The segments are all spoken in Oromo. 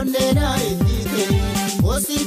jaalalaatiin onnee naa ittiite hoosii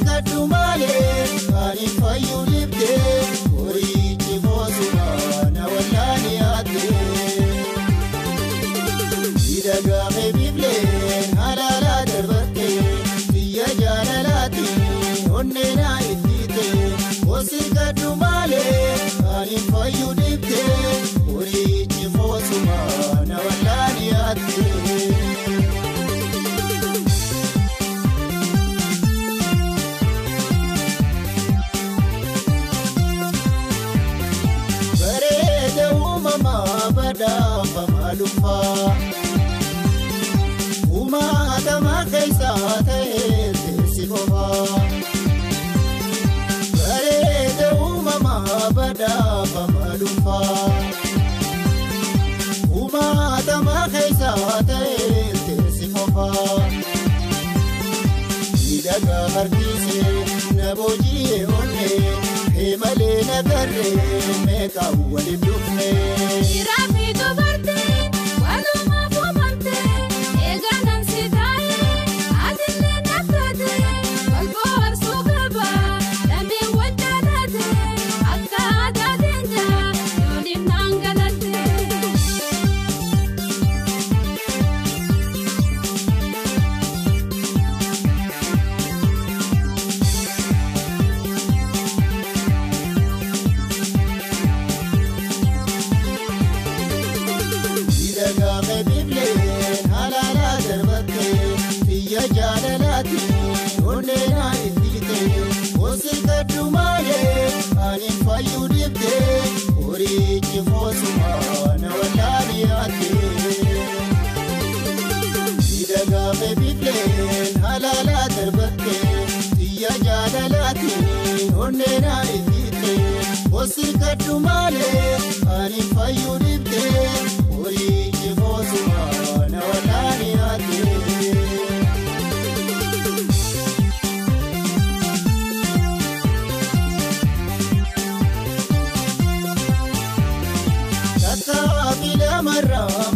badhaafamaa dhuunfaa. Uumatama keessaa ta'ee teessi qofaa. Bareeda uumamaa badhaafamaa dhuunfaa. Uumatama keessaa ta'ee teessi qofaa. Miidhagaa harkisee na booji'ee onnee eemalee na garree meeqa waliin dhufnee. Biyya jaalalaatiin onnee naa ittiite hoosii kadhu maalee ani fayyuu dibdee horiichi boosuma na wallaani haatte. Miidhagaalee bifleen halaalaa darbattee biyya jaalalaatiin onnee naa ittiite hoosii kadhu maalee ani fayyuu dibdee horiichi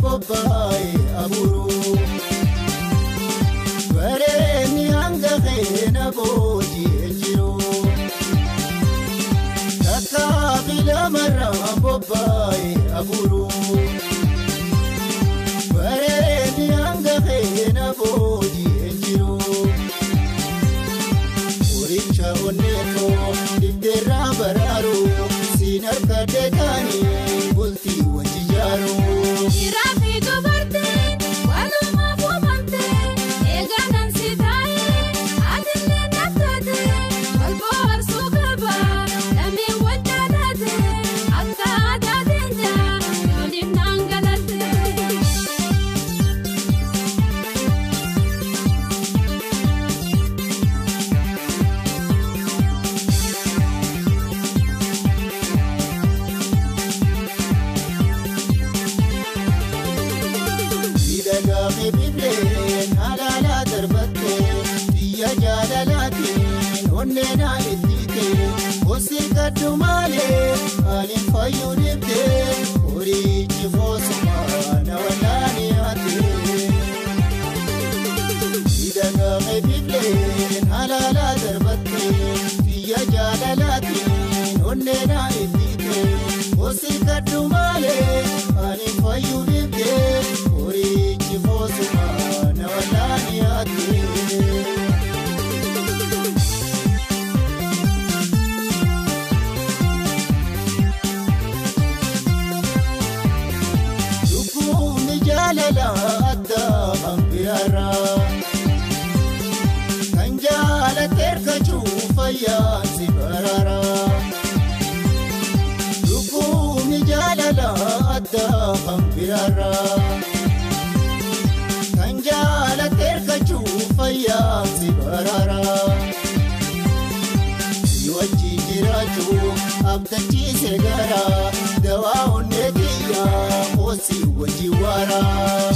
bobba'ee abuuru. Bareenni hanga keena booji'ee jiru. Takka filamarraa bobba'ee abuuru. Bareenni hanga keena booji'ee jiru. Horicha onneetoo dibdeerraa baraaru siin harka deekaanii biyya jaalalaatiin onnee naa ittiite hoosii kadhu maalee ani fayyuu dibdee horiichi boosuma na wallaani haatte. Miidhagaalee bifleen halaalaa darbattee biyya jaalalaatiin onnee naa ittiite hoosii kadhu maalee ani fayyuu dibdee horiichi boosuma na wallaani haatte. Hambirarraa kan jaalatte ergachuu fayyaan si baraaraa. Si wajjin jiraachuu abdachiise garaa dawaa onnee kiyyaa hoosii wajjin waaraa.